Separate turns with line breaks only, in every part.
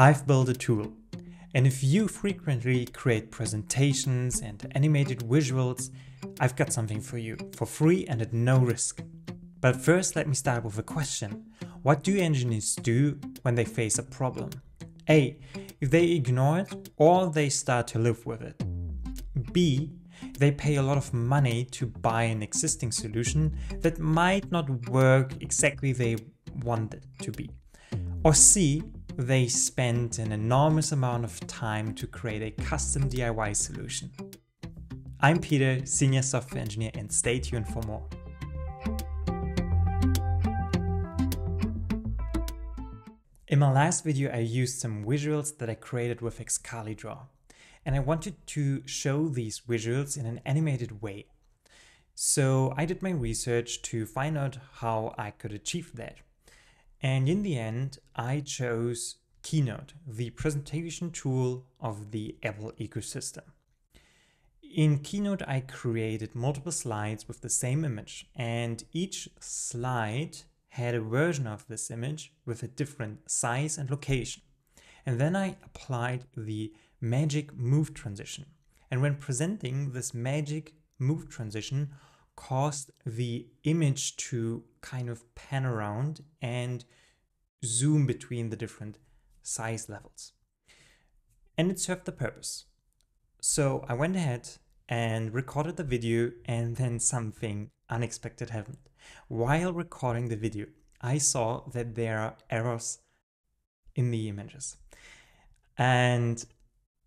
I've built a tool. And if you frequently create presentations and animated visuals, I've got something for you for free and at no risk. But first let me start with a question. What do engineers do when they face a problem? A. If they ignore it or they start to live with it. B. They pay a lot of money to buy an existing solution that might not work exactly they want it to be. Or C they spent an enormous amount of time to create a custom DIY solution. I'm Peter, Senior Software Engineer and stay tuned for more. In my last video I used some visuals that I created with Excalidraw and I wanted to show these visuals in an animated way. So I did my research to find out how I could achieve that. And in the end, I chose Keynote, the presentation tool of the Apple ecosystem. In Keynote, I created multiple slides with the same image, and each slide had a version of this image with a different size and location. And then I applied the magic move transition. And when presenting this magic move transition, caused the image to kind of pan around and zoom between the different size levels. And it served the purpose. So I went ahead and recorded the video and then something unexpected happened. While recording the video, I saw that there are errors in the images. And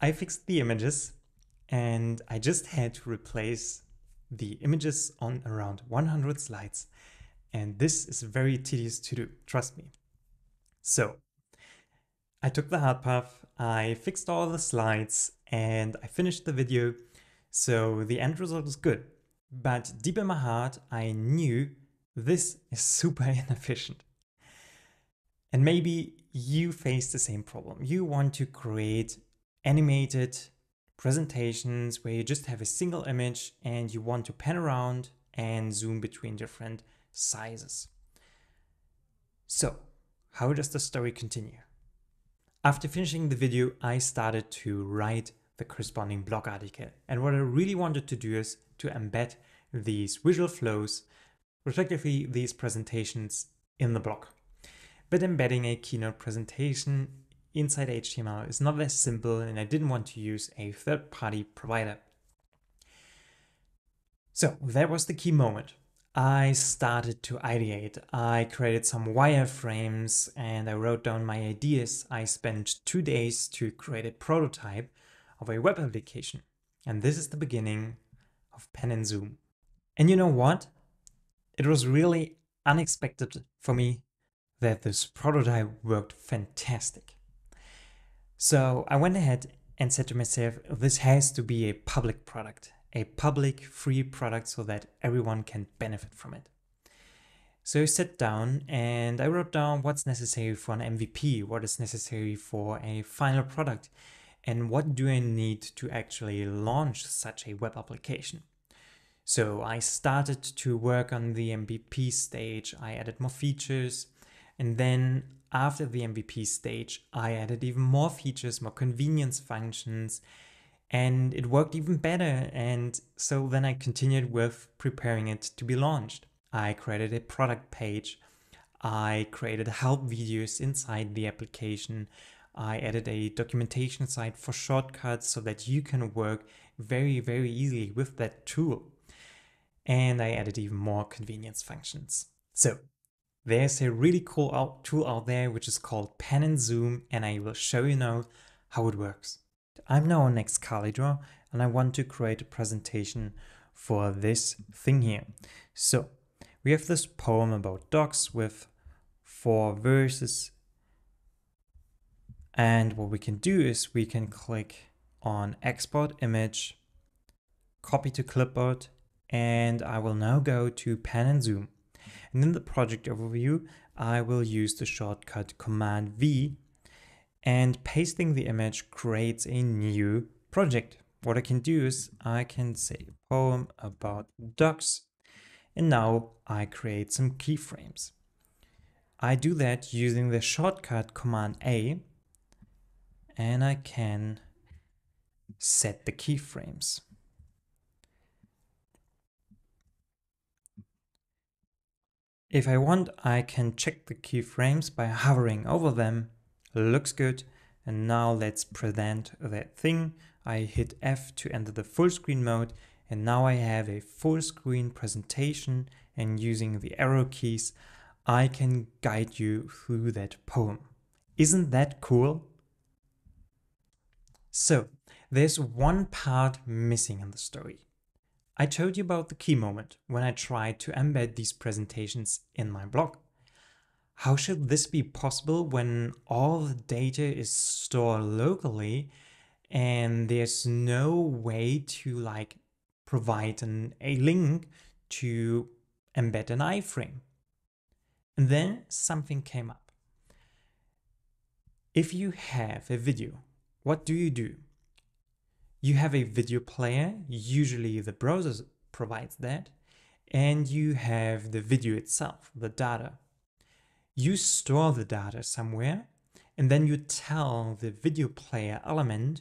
I fixed the images and I just had to replace the images on around 100 slides. And this is very tedious to do, trust me. So I took the hard path, I fixed all the slides and I finished the video. So the end result was good. But deep in my heart, I knew this is super inefficient. And maybe you face the same problem. You want to create animated presentations where you just have a single image and you want to pan around and zoom between different sizes. So how does the story continue? After finishing the video, I started to write the corresponding blog article. And what I really wanted to do is to embed these visual flows, respectively these presentations in the blog. But embedding a keynote presentation inside HTML is not that simple and I didn't want to use a third-party provider. So that was the key moment. I started to ideate. I created some wireframes and I wrote down my ideas. I spent two days to create a prototype of a web application. And this is the beginning of Pan and Zoom. And you know what? It was really unexpected for me that this prototype worked fantastic. So I went ahead and said to myself, this has to be a public product, a public free product so that everyone can benefit from it. So I sat down and I wrote down what's necessary for an MVP, what is necessary for a final product, and what do I need to actually launch such a web application. So I started to work on the MVP stage, I added more features, and then after the MVP stage, I added even more features, more convenience functions, and it worked even better. And so then I continued with preparing it to be launched. I created a product page. I created help videos inside the application. I added a documentation site for shortcuts so that you can work very, very easily with that tool. And I added even more convenience functions. So there's a really cool out tool out there which is called Pan and Zoom and I will show you now how it works. I'm now on Excalidraw and I want to create a presentation for this thing here. So we have this poem about dogs with four verses and what we can do is we can click on export image, copy to clipboard and I will now go to Pan and Zoom. And in the project overview, I will use the shortcut Command V and pasting the image creates a new project. What I can do is I can say poem about ducks and now I create some keyframes. I do that using the shortcut Command A and I can set the keyframes. If I want, I can check the keyframes by hovering over them. Looks good. And now let's present that thing. I hit F to enter the full screen mode. And now I have a full screen presentation and using the arrow keys, I can guide you through that poem. Isn't that cool? So there's one part missing in the story. I told you about the key moment when I tried to embed these presentations in my blog. How should this be possible when all the data is stored locally and there's no way to like provide an, a link to embed an iframe? And then something came up. If you have a video, what do you do? You have a video player, usually the browser provides that, and you have the video itself, the data. You store the data somewhere, and then you tell the video player element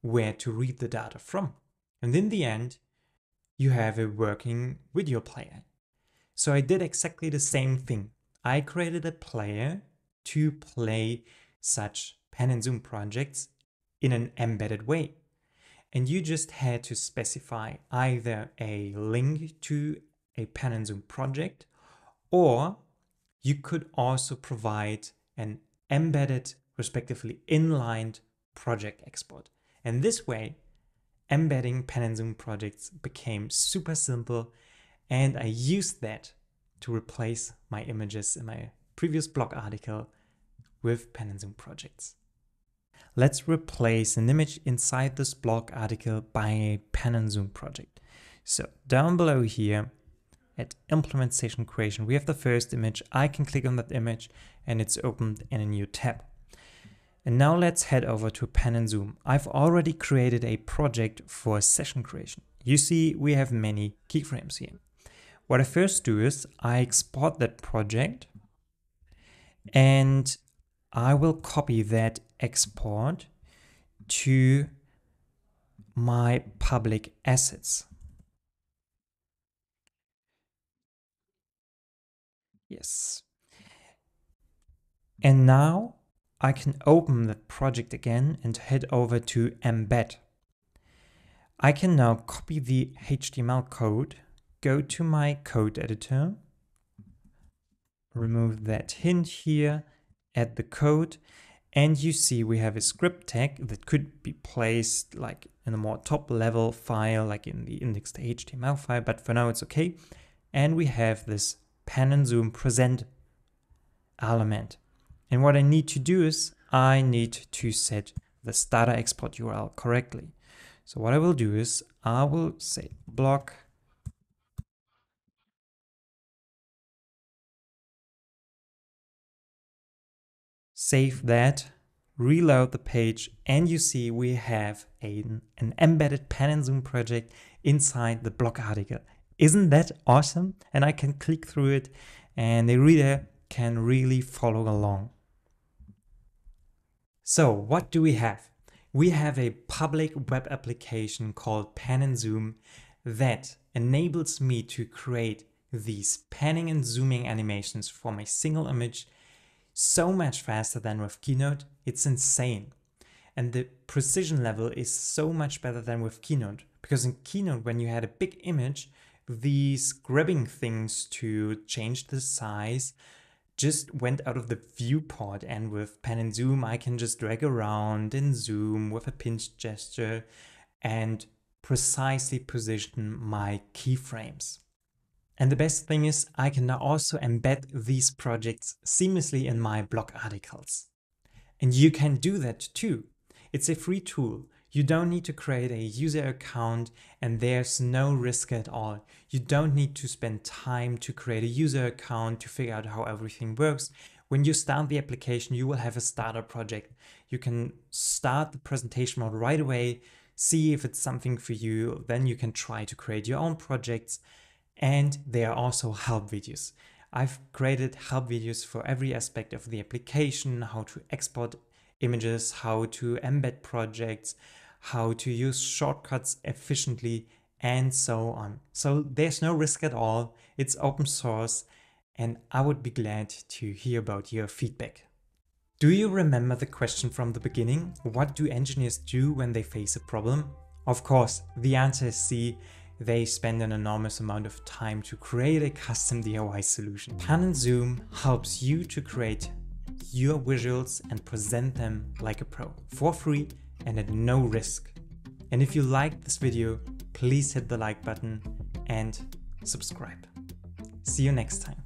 where to read the data from. And in the end, you have a working video player. So I did exactly the same thing. I created a player to play such pan and zoom projects in an embedded way and you just had to specify either a link to a pan and zoom project or you could also provide an embedded respectively inlined project export and this way embedding pan and zoom projects became super simple and I used that to replace my images in my previous blog article with pan and zoom projects. Let's replace an image inside this blog article by a pan and zoom project. So down below here at implement session creation, we have the first image. I can click on that image and it's opened in a new tab. And now let's head over to pan and zoom. I've already created a project for session creation. You see, we have many keyframes here. What I first do is I export that project and I will copy that export to my public assets. Yes. And now I can open the project again and head over to embed. I can now copy the HTML code, go to my code editor, remove that hint here, add the code, and you see we have a script tag that could be placed like in a more top level file, like in the index.html file, but for now it's okay. And we have this pan and zoom present element. And what I need to do is I need to set the starter export URL correctly. So what I will do is I will say block save that, reload the page, and you see we have a, an embedded pan and zoom project inside the blog article. Isn't that awesome? And I can click through it and the reader can really follow along. So what do we have? We have a public web application called Pan and Zoom that enables me to create these panning and zooming animations from a single image so much faster than with Keynote, it's insane. And the precision level is so much better than with Keynote, because in Keynote, when you had a big image, these grabbing things to change the size just went out of the viewport and with pan and zoom I can just drag around and zoom with a pinch gesture and precisely position my keyframes. And the best thing is I can now also embed these projects seamlessly in my blog articles. And you can do that too. It's a free tool. You don't need to create a user account and there's no risk at all. You don't need to spend time to create a user account to figure out how everything works. When you start the application, you will have a starter project. You can start the presentation mode right away, see if it's something for you. Then you can try to create your own projects and there are also help videos. I've created help videos for every aspect of the application, how to export images, how to embed projects, how to use shortcuts efficiently, and so on. So there's no risk at all. It's open source, and I would be glad to hear about your feedback. Do you remember the question from the beginning? What do engineers do when they face a problem? Of course, the answer is C. They spend an enormous amount of time to create a custom DIY solution. Pan and Zoom helps you to create your visuals and present them like a pro for free and at no risk. And if you liked this video, please hit the like button and subscribe. See you next time.